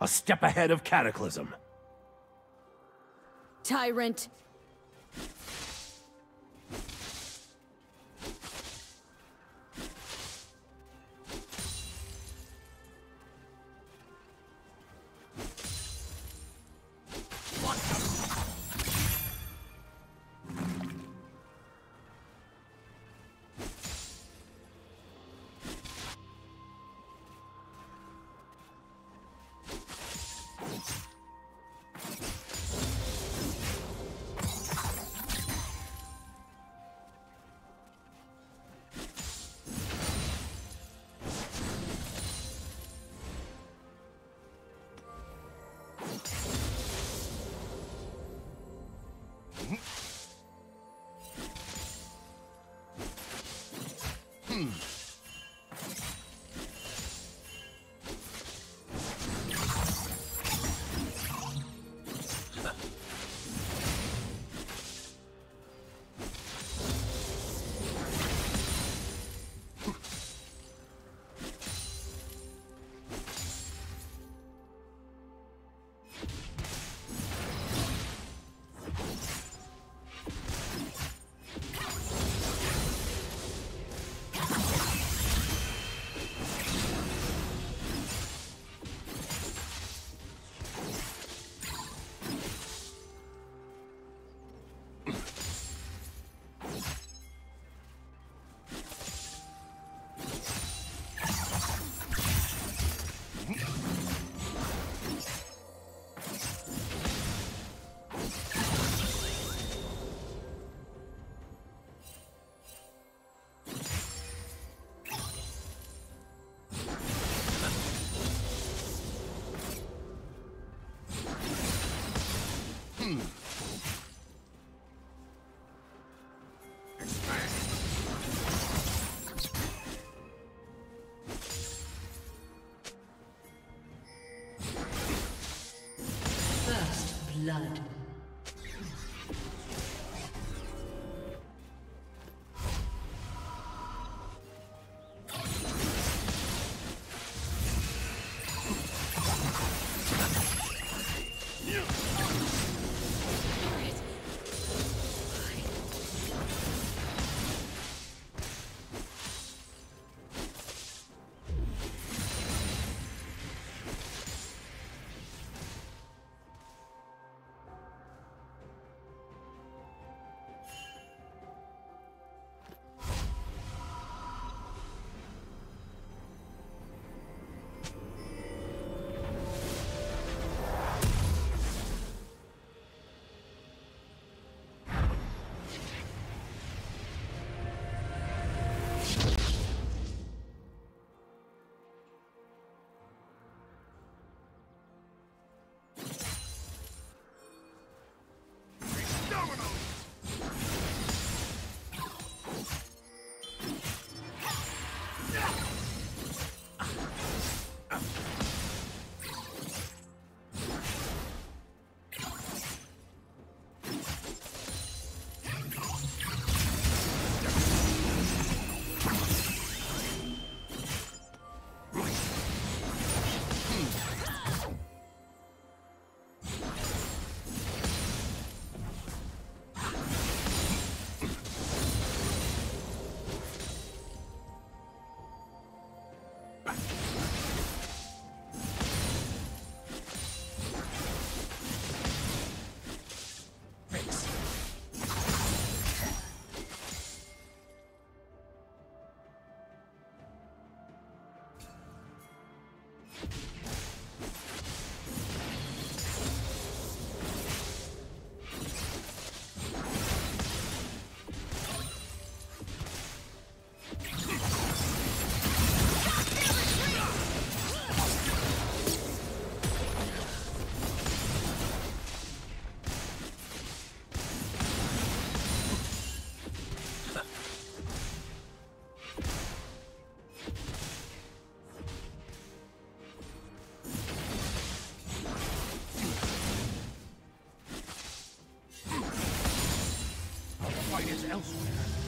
A step ahead of Cataclysm. Tyrant! First Deus.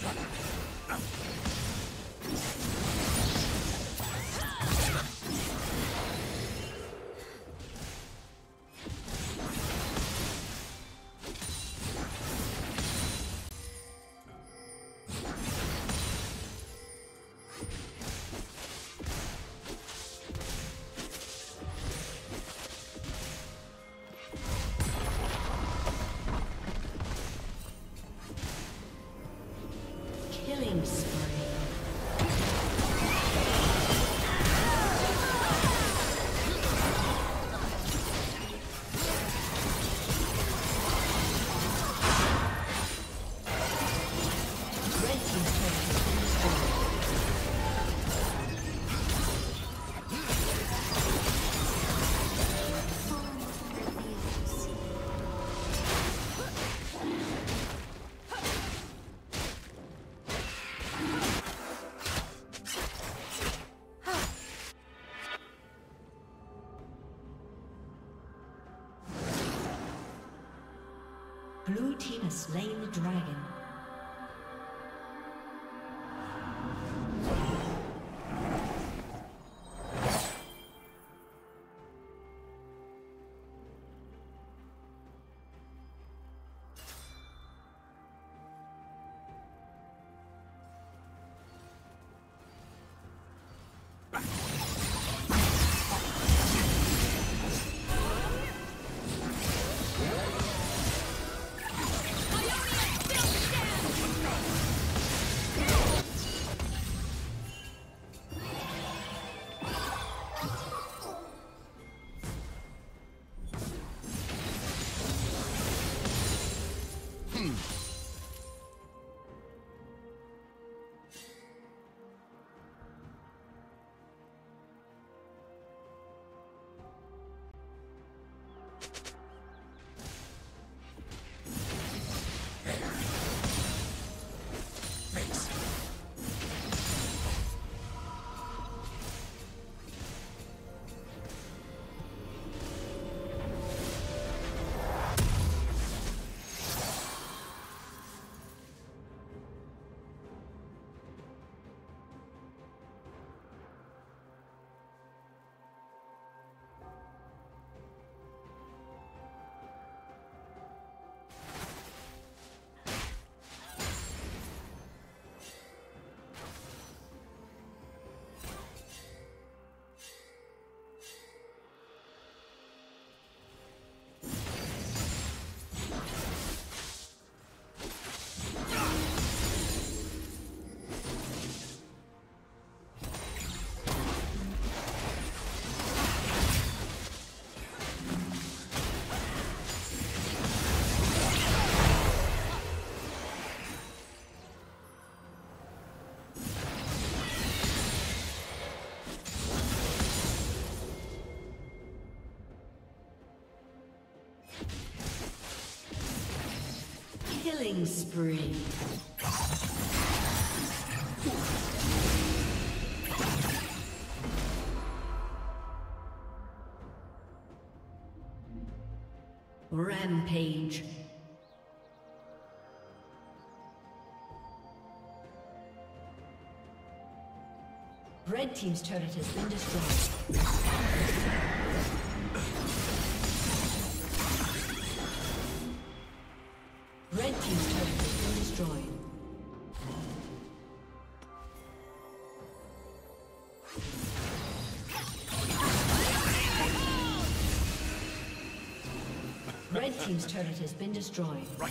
Has slain the dragon. Killing spree. Rampage. Red Team's turret has been destroyed. Red Team's turret has been destroyed. Right.